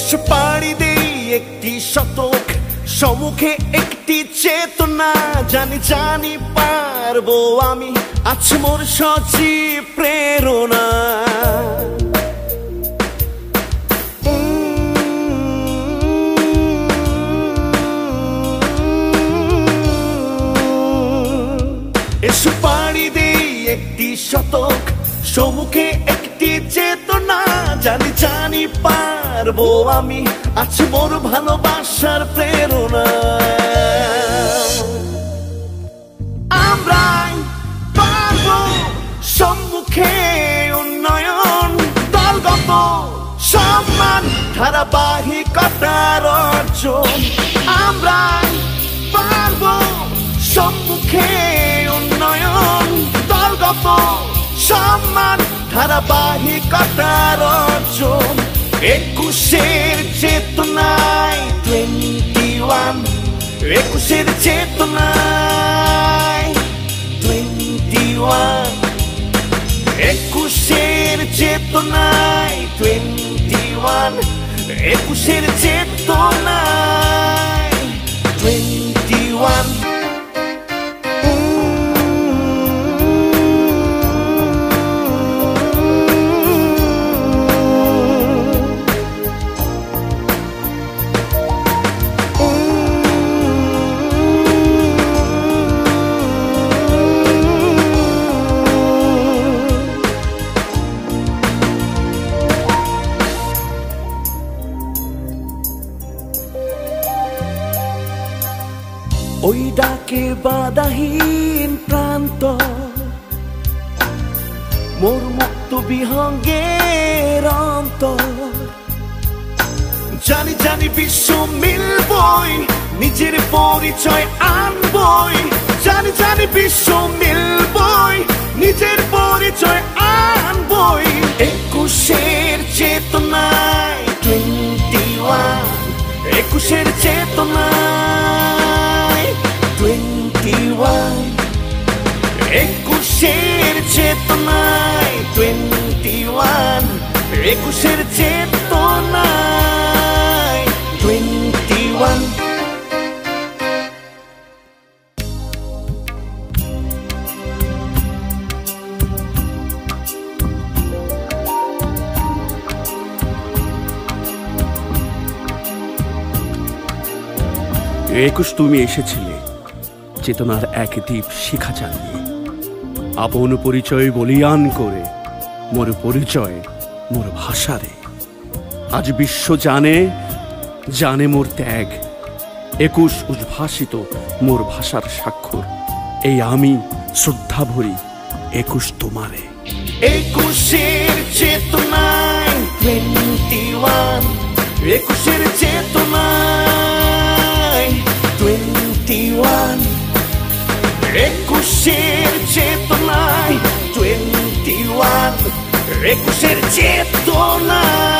এসে পাড়ি দেই একটি শতক সমুখে একটি চেতনা। জানি জানি পারব আমি আছে মোর সজীব প্রেরণা। এসে পাড়ি দেই একটি শতক, সম্মুখে একটি চেতনা জানি জানি পারব আমি? আছে মোর ভালোবাসার প্রেরণা। আমরাই পারব সম্মুখে উন্নয়ন। দলগত সম্মান, ধারাবাহিকতার অর্জন। আমরাই পারব সম্মুখে উন্নয়ন। দলগত সম্মান, ধারাবাহিকতার অর্জন। একুশের চেতনায় টোয়েন্টি ওয়ান একুশের চেতনায় টোয়েন্টি ওয়ান একুশের চেতনায় টোয়েন্টি ওয়ান একুশের চেতনায় ওই ডাকে বাদাহীন প্রান্ত। মোর মুক্ত বিহঙ্গের অন্তর জানি জানি বিশ্ব মিলবই, নিজের পরিচয় আনবই। জানি জানি বিশ্ব মিলবই, নিজের পরিচয় আনবই। একুশের চেতনায় টোয়েন্টি ওয়ান একুশের চেতনায় ওয়ান একুশের চেতনায় টোয়েন্টি ওয়ান একুশের চেতনায় টোয়েন্টি ওয়ান একুশ তুমি এসেছিলে। চেতনার এক দ্বীপ শিখা চালিয়ে। আপন পরিচয় বলিয়ান করে, মোর পরিচয় মোর ভাষারে। আজ বিশ্ব জানে জানে মোর ত্যাগ, একুশ উদ্ভাসিত মোর ভাষার স্বাক্ষর। এই আমি শ্রদ্ধা ভরি একুশ তোমারে। একুশের চেতনায় একুশের চেতনায় একুশের চেতনায় টোয়েন্টি ওয়ান একুশের চেতনায়